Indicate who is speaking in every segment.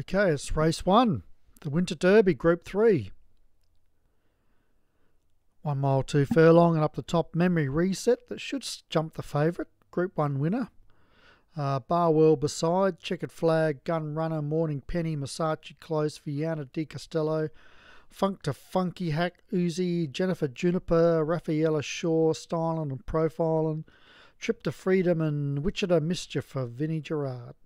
Speaker 1: Okay, it's race one, the Winter Derby, Group 3. One mile, two furlong, and up the top, Memory Reset that should jump the favourite, Group 1 winner. Uh, Barwell beside, Checkered Flag, Gun Runner, Morning Penny, Masachi Close, Viana Di Castello, Funk to Funky, Hack Uzi, Jennifer Juniper, Raffaella Shaw, Styling and Profiling, Trip to Freedom, and Wichita Mischief for Vinnie Gerard.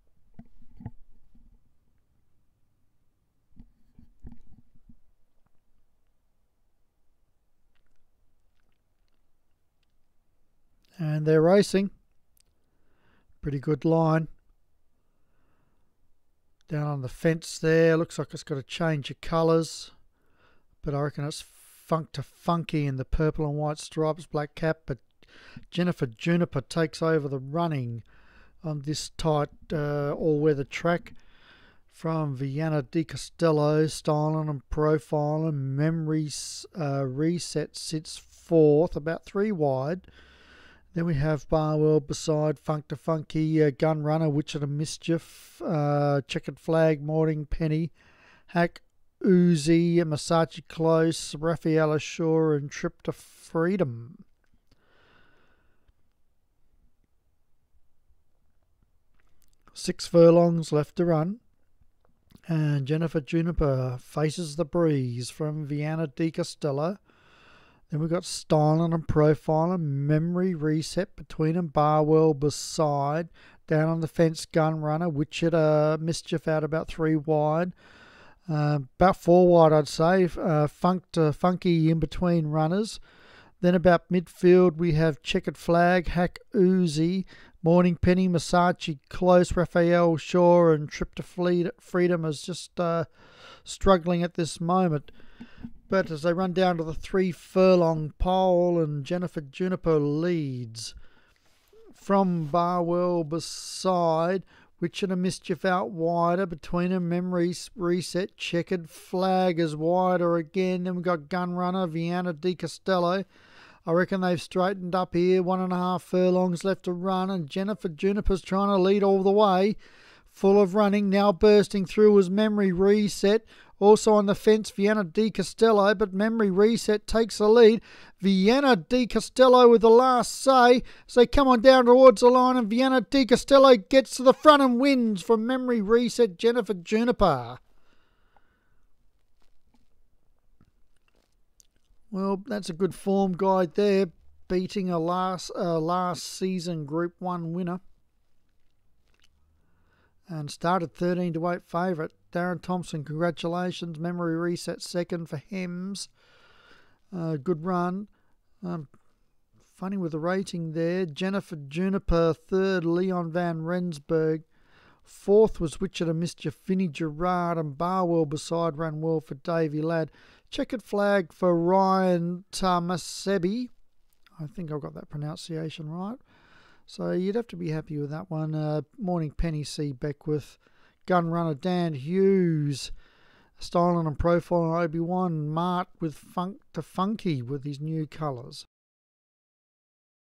Speaker 1: And they're racing. Pretty good line. Down on the fence there, looks like it's got a change of colours, but I reckon it's funk to funky in the purple and white stripes, black cap. But Jennifer Juniper takes over the running on this tight uh, all-weather track from Vienna di Castello, styling and profiling. Memories uh, reset sits fourth, about three wide. Then we have Barwell beside Funk to Funky, uh, Gun Runner, Wichita Mischief, uh, Checkered Flag, Morning Penny, Hack Uzi, Masachi Close, Raffaella Shaw, and Trip to Freedom. Six furlongs left to run. And Jennifer Juniper faces the breeze from Viana di Castello. Then we've got styling and profiling, memory reset between them, Barwell beside, down on the fence, gun runner, Wichita Mischief out about three wide. Uh, about four wide, I'd say. Uh, funk to funky in between runners. Then about midfield, we have checkered flag, Hack Uzi, Morning Penny, Masachi close, Raphael Shaw, and Trip to Freedom is just uh, struggling at this moment. But as they run down to the three furlong pole, and Jennifer Juniper leads from Barwell beside, Wichita Mischief out wider between them. Memory reset, checkered flag is wider again. Then we've got Gun Runner, Viana Di Castello. I reckon they've straightened up here. One and a half furlongs left to run, and Jennifer Juniper's trying to lead all the way. Full of running, now bursting through as memory reset. Also on the fence, Vienna Di Castello, but Memory Reset takes the lead. Vienna Di Castello with the last say So they come on down towards the line, and Vienna Di Castello gets to the front and wins from Memory Reset Jennifer Juniper. Well, that's a good form guide there, beating a last uh, last season Group One winner and started 13 to 8 favourite. Darren Thompson, congratulations. Memory reset second for Hems. Uh, good run. Um, funny with the rating there. Jennifer Juniper third. Leon Van Rensburg. Fourth was Wichita Mischief, Vinnie Gerard, and Barwell beside ran well for Davy Ladd. Checkered flag for Ryan Tamasebi. I think I've got that pronunciation right. So you'd have to be happy with that one. Uh, Morning Penny C. Beckwith, Gun Runner Dan Hughes, styling and profiling Obi Wan Mart with Funk to Funky with his new colours.